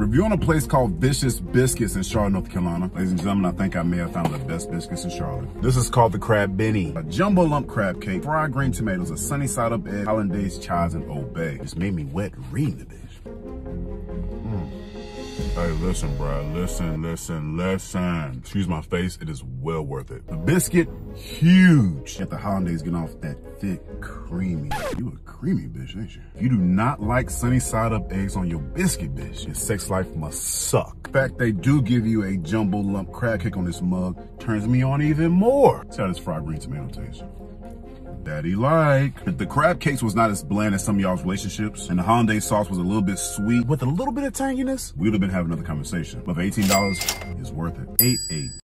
Reviewing a place called Vicious Biscuits in Charlotte, North Carolina. Ladies and gentlemen, I think I may have found the best biscuits in Charlotte. This is called the Crab Benny. A jumbo lump crab cake, fried green tomatoes, a sunny side up egg, hollandaise, chives, and Old Bay. This made me wet reading the dish. Hey, listen, bro. Listen, listen, listen. Excuse my face. It is well worth it. The biscuit, huge. Get the hollandaise getting off that thick, creamy. You a creamy bitch, ain't you? If you do not like sunny side up eggs on your biscuit, bitch, your sex life must suck. In fact, they do give you a jumbo lump crab cake on this mug. Turns me on even more. See how this fried green tomato tastes daddy like. If the crab cakes was not as bland as some of y'all's relationships, and the hollandaise sauce was a little bit sweet with a little bit of tanginess, we would have been having another conversation. But $18, is worth it. 8-8.